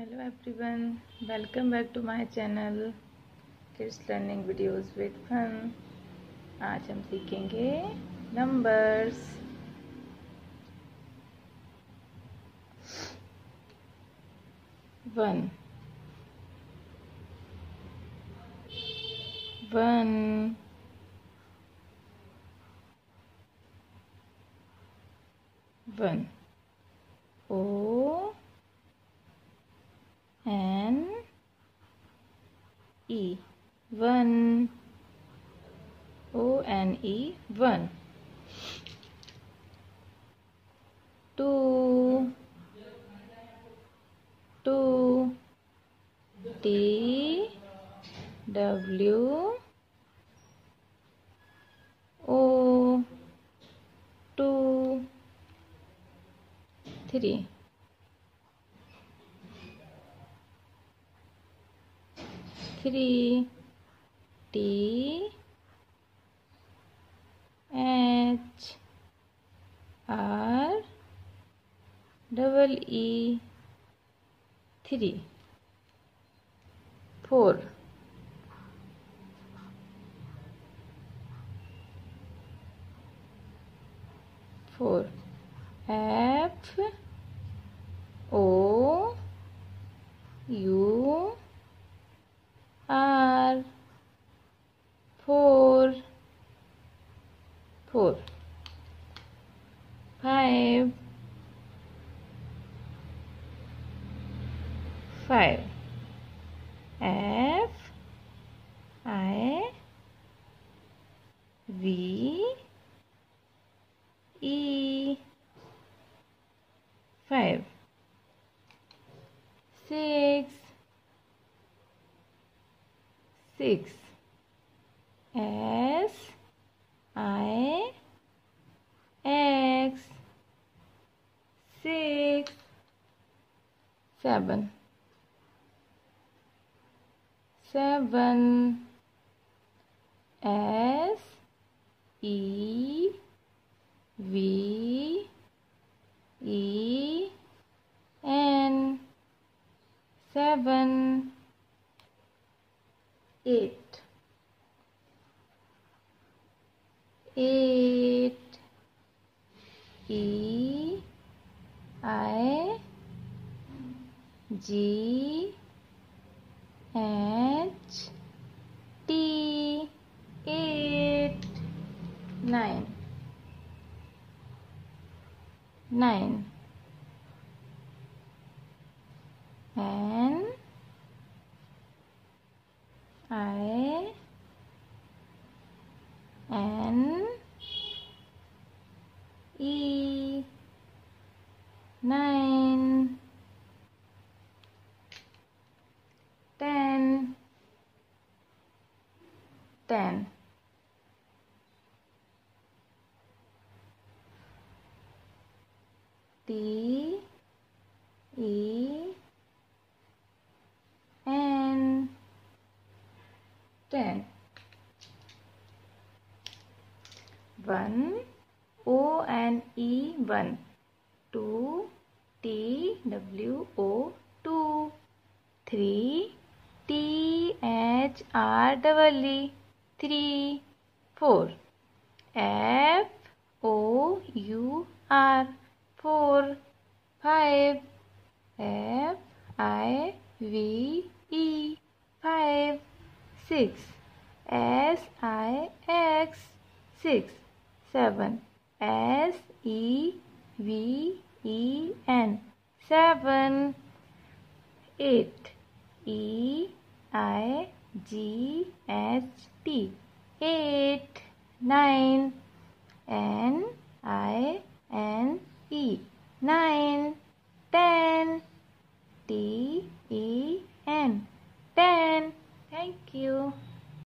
Hello everyone welcome back to my channel kids learning videos with fun आज हम सीखेंगे numbers one one one O E. One O N E. One two two T. W. O. Two three three T. H. R. Double E. Three. Four. Four. F O U R four four five five. F I V E five. Six. Six. S I X. Six. Seven seven S E V E N. Seven eight. Eight E I G H T eight nine. Nine. And N I N E. Nine. Ten. Ten T E N ten one O N E one two T W O two three T H R double E three four F O U R four five F I V E five six S I X six seven S E V E N seven eight E I G H T eight nine N I N e. Nine. Ten. T. E. N. Ten. Thank you.